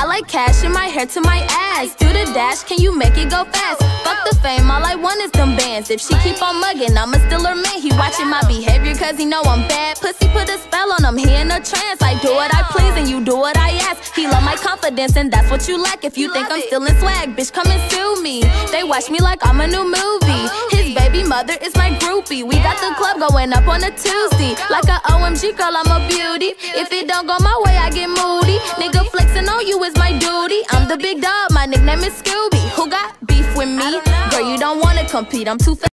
I like cash in my hair to my ass. Do the dash, can you make it go fast? Fuck the fame, all I want is them bands. If she keep on mugging, I'ma still her man. He watching my behavior cause he know I'm bad. Pussy put a spell on him, he in a trance. I do what I please and you do what I ask. He love my confidence and that's what you lack. If you think I'm still in swag, bitch, come and sue me. They watch me like I'm a new movie. His baby mother is my groupie. We got the club going up on a Tuesday. Like a OMG girl, I'm a beauty. If it don't go my way, the big dog, my nickname is Scooby. Who got beef with me? Girl, you don't wanna compete, I'm too fast.